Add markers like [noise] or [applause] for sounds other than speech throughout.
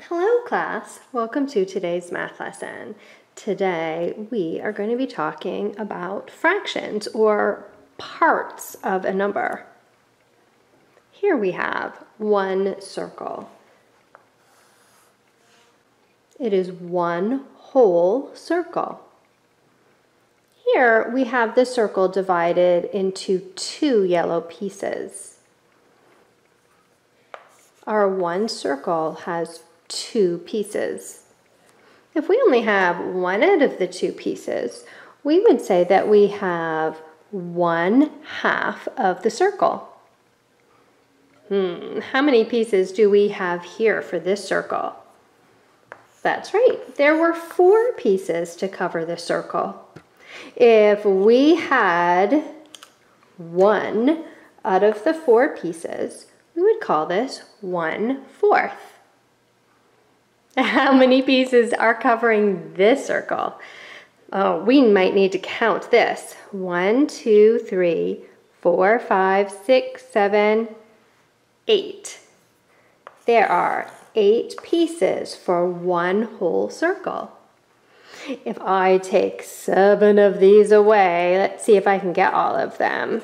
Hello class, welcome to today's math lesson. Today we are going to be talking about fractions or parts of a number. Here we have one circle. It is one whole circle. Here we have the circle divided into two yellow pieces. Our one circle has two pieces. If we only have one out of the two pieces, we would say that we have one half of the circle. Hmm, how many pieces do we have here for this circle? That's right, there were four pieces to cover the circle. If we had one out of the four pieces, we would call this one fourth. How many pieces are covering this circle? Oh, we might need to count this. One, two, three, four, five, six, seven, eight. There are eight pieces for one whole circle. If I take seven of these away, let's see if I can get all of them.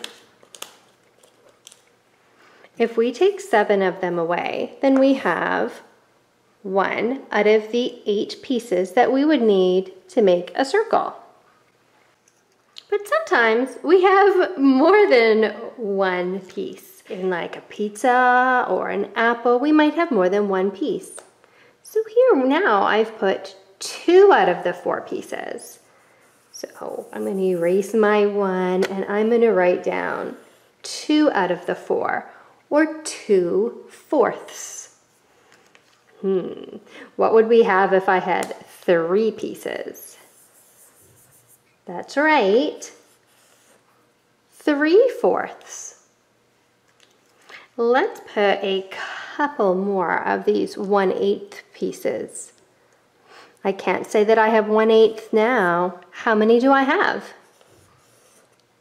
If we take seven of them away, then we have one out of the eight pieces that we would need to make a circle. But sometimes we have more than one piece. In like a pizza or an apple, we might have more than one piece. So here now I've put two out of the four pieces. So I'm going to erase my one and I'm going to write down two out of the four or two fourths. Hmm, what would we have if I had three pieces? That's right, three fourths. Let's put a couple more of these one eighth pieces. I can't say that I have one eighth now. How many do I have?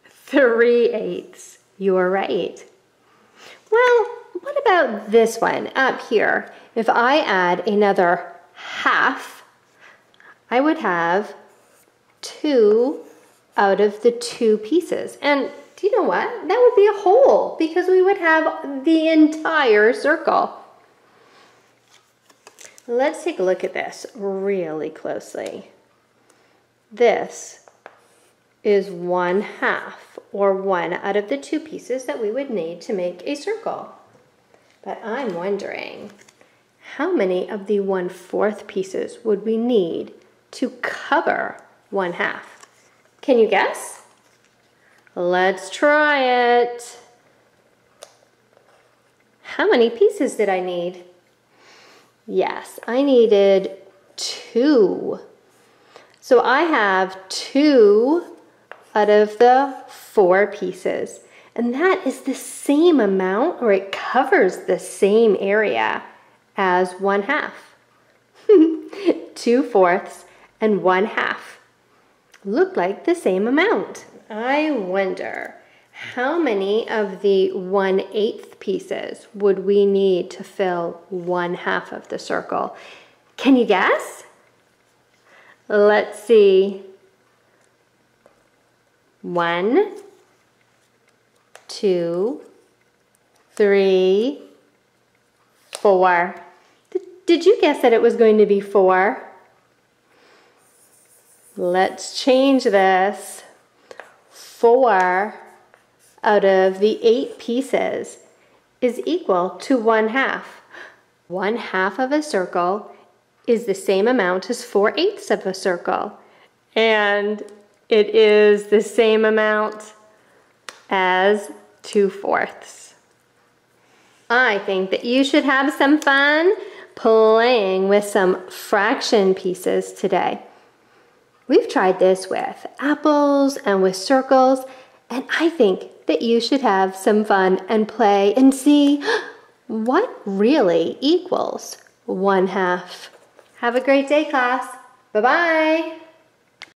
Three eighths. You are right. Well, what about this one up here? If I add another half, I would have two out of the two pieces. And do you know what? That would be a whole because we would have the entire circle. Let's take a look at this really closely. This is one half or one out of the two pieces that we would need to make a circle. But I'm wondering, how many of the one-fourth pieces would we need to cover one half? Can you guess? Let's try it. How many pieces did I need? Yes, I needed two. So I have two out of the four pieces. And that is the same amount, or it covers the same area as one half. [laughs] Two fourths and one half look like the same amount. I wonder how many of the one eighth pieces would we need to fill one half of the circle? Can you guess? Let's see. One, two, three, four. Did you guess that it was going to be four? Let's change this. Four out of the eight pieces is equal to one half. One half of a circle is the same amount as four eighths of a circle. And it is the same amount as two fourths. I think that you should have some fun playing with some fraction pieces today. We've tried this with apples and with circles, and I think that you should have some fun and play and see what really equals one half. Have a great day, class. Bye-bye.